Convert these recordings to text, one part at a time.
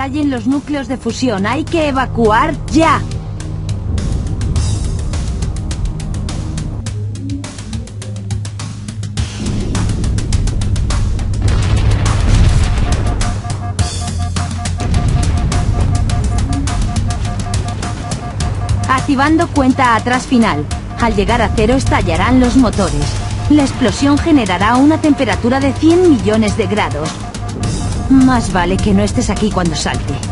estallen los núcleos de fusión. Hay que evacuar ya. Activando cuenta atrás final. Al llegar a cero estallarán los motores. La explosión generará una temperatura de 100 millones de grados. Más vale que no estés aquí cuando salte.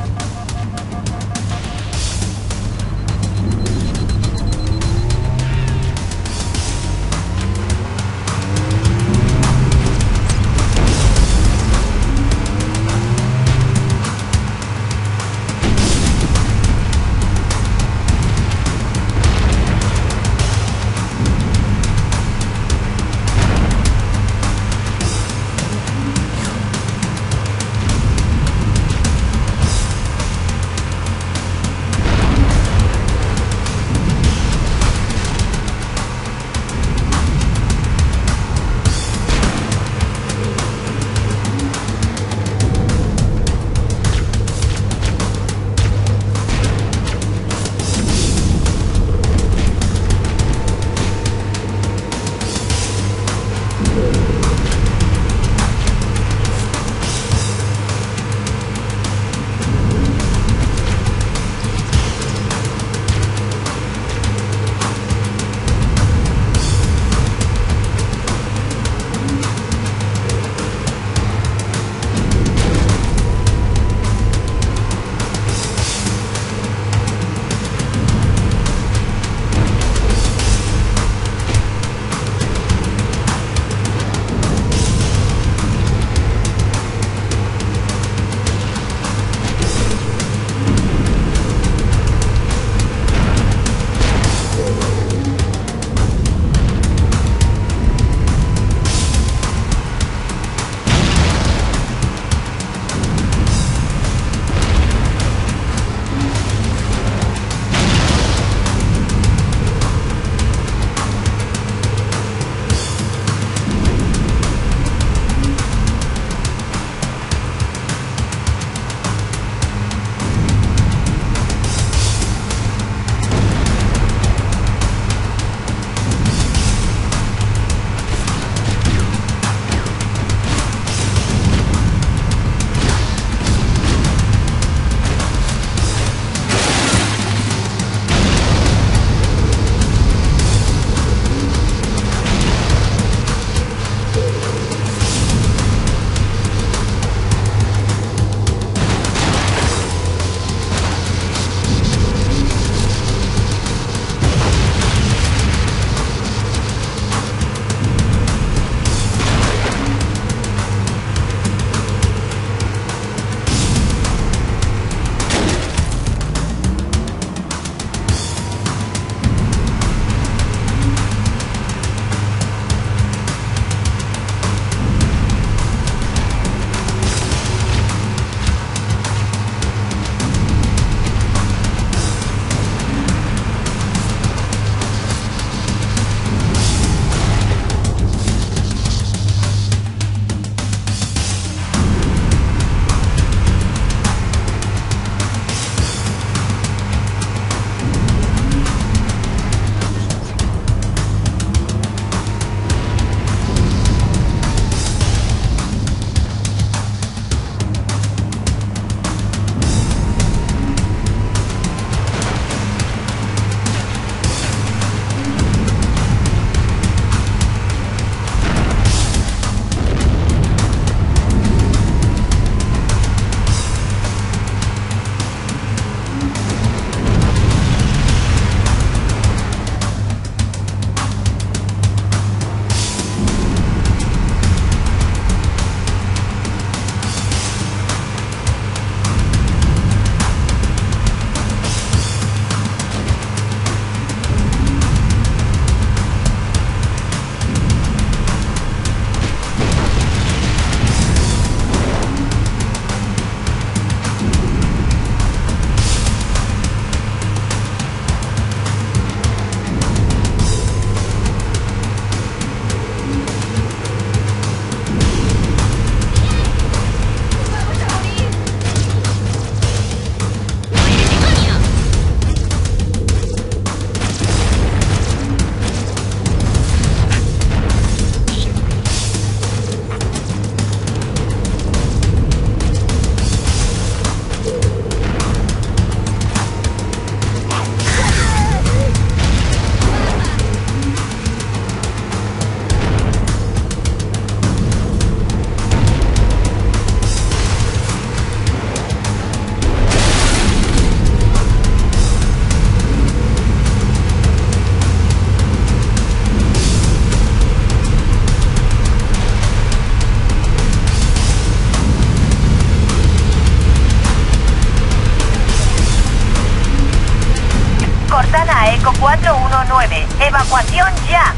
Evacuación ya.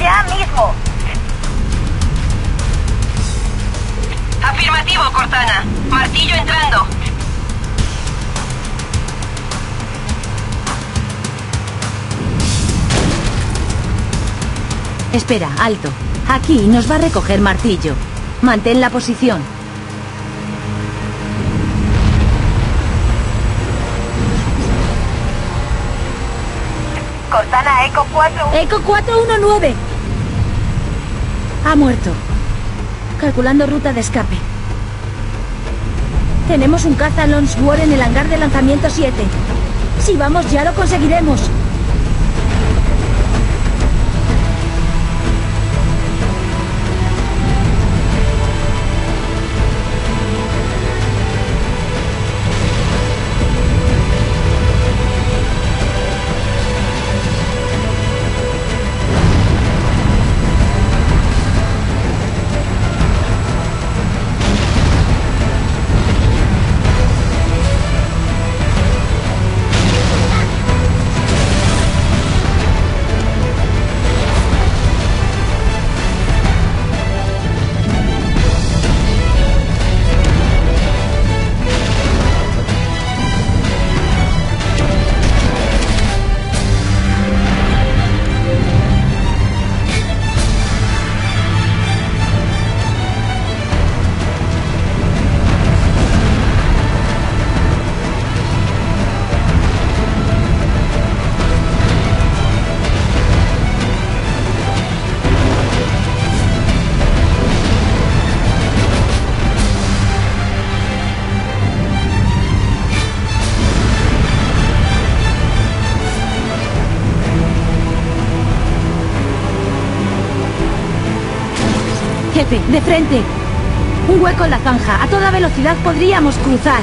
Ya mismo. Afirmativo, Cortana. Martillo entrando. Espera, alto. Aquí nos va a recoger martillo. Mantén la posición. Cortana Eco 4. Eco 419. Ha muerto. Calculando ruta de escape. Tenemos un caza Lons War en el hangar de lanzamiento 7. Si vamos ya lo conseguiremos. De frente. Un hueco en la zanja. A toda velocidad podríamos cruzar.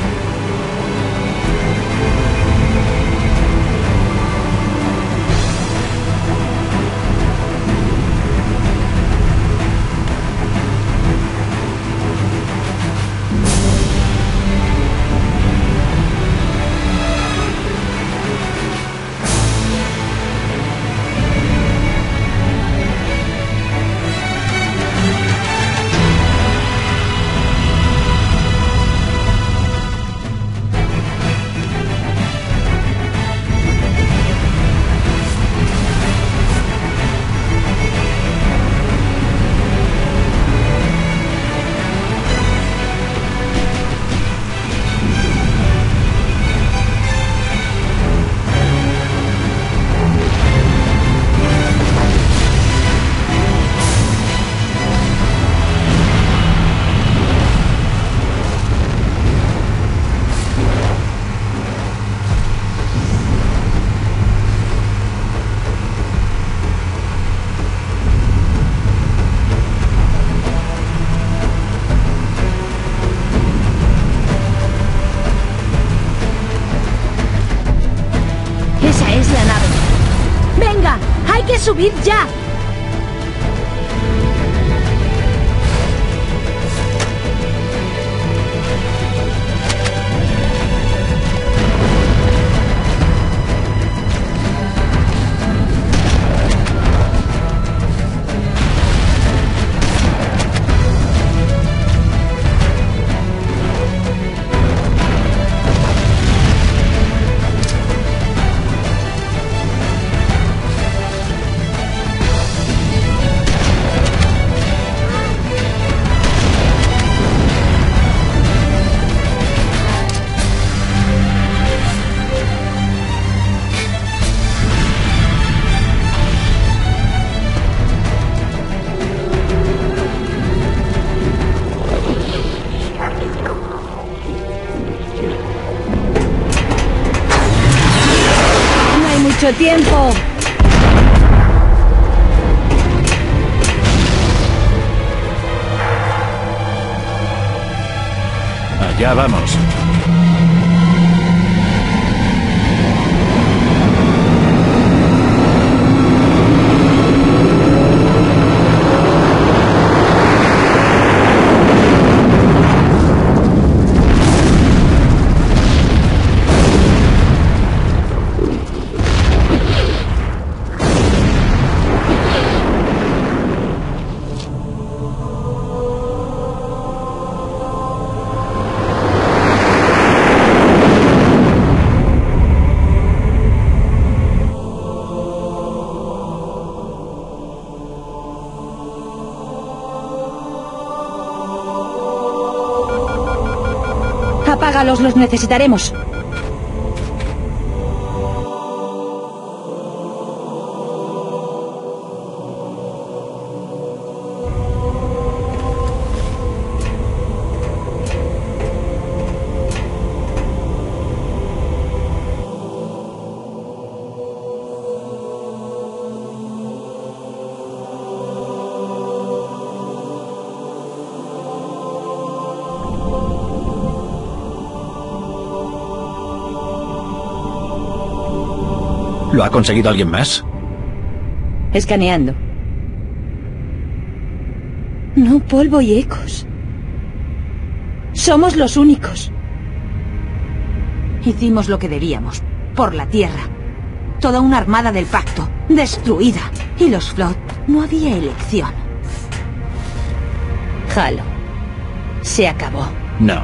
Subir ya! Mucho tiempo. Allá vamos. Llévalos, los necesitaremos. ¿Lo ha conseguido alguien más? Escaneando. No polvo y ecos. Somos los únicos. Hicimos lo que debíamos. Por la Tierra. Toda una armada del pacto. Destruida. Y los Flot. No había elección. Halo. Se acabó. No.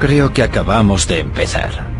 Creo que acabamos de empezar.